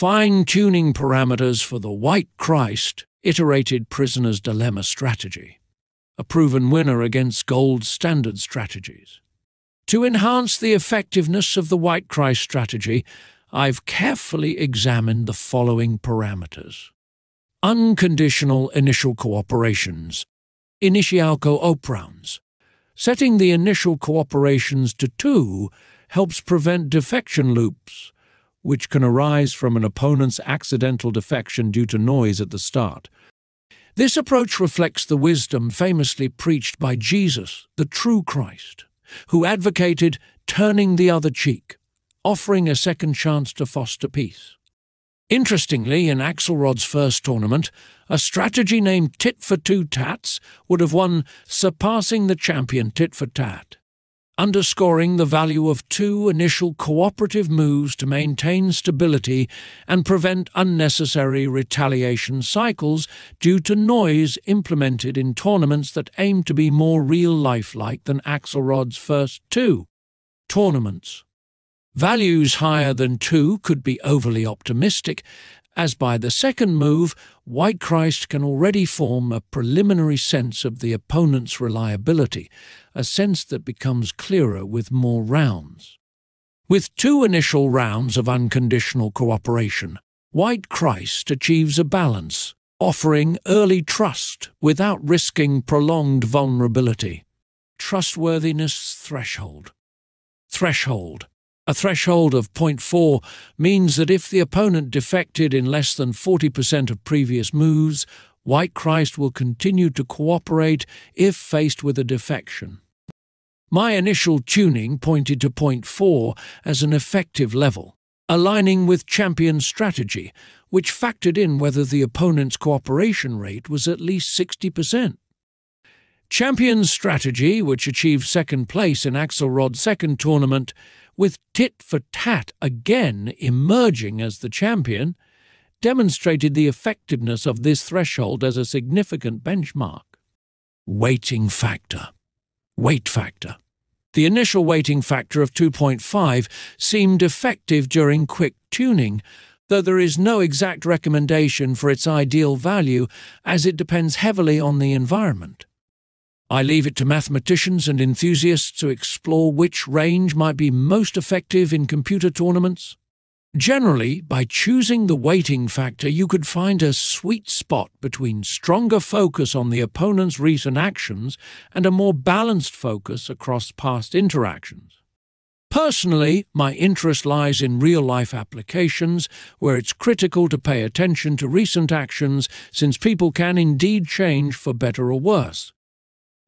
fine-tuning parameters for the White Christ iterated prisoner's dilemma strategy, a proven winner against gold standard strategies. To enhance the effectiveness of the White Christ strategy, I've carefully examined the following parameters. Unconditional initial cooperations, initial cooperations. Setting the initial cooperations to two helps prevent defection loops, which can arise from an opponent's accidental defection due to noise at the start. This approach reflects the wisdom famously preached by Jesus, the true Christ, who advocated turning the other cheek, offering a second chance to foster peace. Interestingly, in Axelrod's first tournament, a strategy named Tit for Two Tats would have won, surpassing the champion Tit for Tat underscoring the value of two initial cooperative moves to maintain stability and prevent unnecessary retaliation cycles due to noise implemented in tournaments that aim to be more real life-like than Axelrod's first two tournaments. Values higher than two could be overly optimistic, as by the second move, White Christ can already form a preliminary sense of the opponent's reliability, a sense that becomes clearer with more rounds. With two initial rounds of unconditional cooperation, White Christ achieves a balance, offering early trust without risking prolonged vulnerability. Trustworthiness threshold. Threshold a threshold of 0.4 means that if the opponent defected in less than 40% of previous moves, White Christ will continue to cooperate if faced with a defection. My initial tuning pointed to 0.4 as an effective level, aligning with champion strategy, which factored in whether the opponent's cooperation rate was at least 60%. Champion's strategy, which achieved second place in Axelrod's second tournament, with Tit for Tat again emerging as the champion, demonstrated the effectiveness of this threshold as a significant benchmark. Weighting factor. Weight factor. The initial weighting factor of 2.5 seemed effective during quick tuning, though there is no exact recommendation for its ideal value as it depends heavily on the environment. I leave it to mathematicians and enthusiasts to explore which range might be most effective in computer tournaments. Generally, by choosing the weighting factor, you could find a sweet spot between stronger focus on the opponent's recent actions and a more balanced focus across past interactions. Personally, my interest lies in real life applications where it's critical to pay attention to recent actions since people can indeed change for better or worse.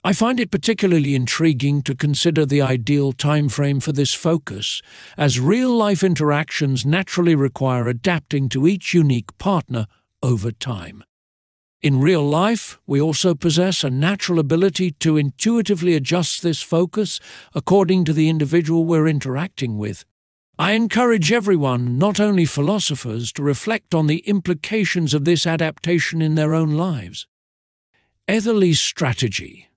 I find it particularly intriguing to consider the ideal time frame for this focus, as real-life interactions naturally require adapting to each unique partner over time. In real life, we also possess a natural ability to intuitively adjust this focus according to the individual we're interacting with. I encourage everyone, not only philosophers, to reflect on the implications of this adaptation in their own lives. Eatherley's strategy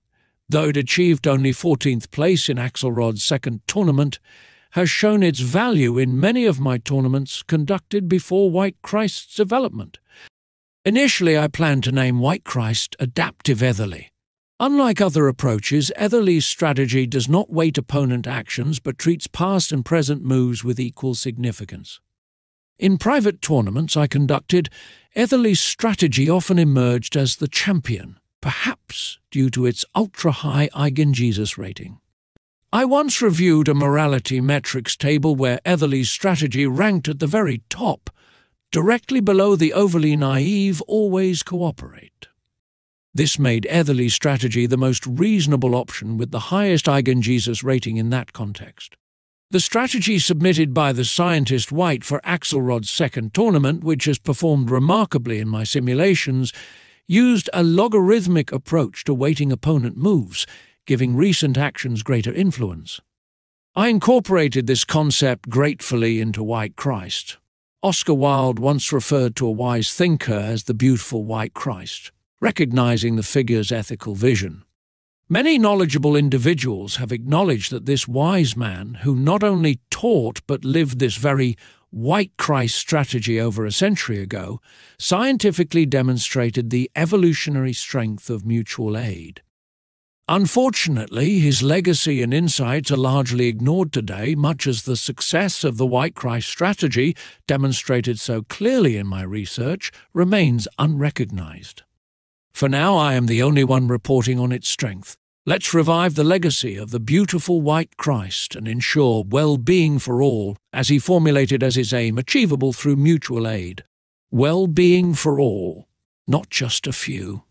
though it achieved only 14th place in Axelrod's second tournament, has shown its value in many of my tournaments conducted before White Christ's development. Initially, I planned to name White Christ Adaptive Eatherley. Unlike other approaches, Eatherley's strategy does not weight opponent actions but treats past and present moves with equal significance. In private tournaments I conducted, Eatherley's strategy often emerged as the champion, perhaps due to its ultra-high eigenJesus rating. I once reviewed a morality metrics table where Eatherley's strategy ranked at the very top, directly below the overly naive always cooperate. This made Eatherley's strategy the most reasonable option with the highest eigenJesus rating in that context. The strategy submitted by the scientist White for Axelrod's second tournament, which has performed remarkably in my simulations, used a logarithmic approach to weighting opponent moves, giving recent actions greater influence. I incorporated this concept gratefully into White Christ. Oscar Wilde once referred to a wise thinker as the beautiful White Christ, recognizing the figure's ethical vision. Many knowledgeable individuals have acknowledged that this wise man, who not only taught but lived this very White Christ strategy over a century ago scientifically demonstrated the evolutionary strength of mutual aid. Unfortunately, his legacy and insights are largely ignored today, much as the success of the White Christ strategy, demonstrated so clearly in my research, remains unrecognized. For now, I am the only one reporting on its strength. Let's revive the legacy of the beautiful White Christ and ensure well being for all, as he formulated as his aim, achievable through mutual aid. Well being for all, not just a few.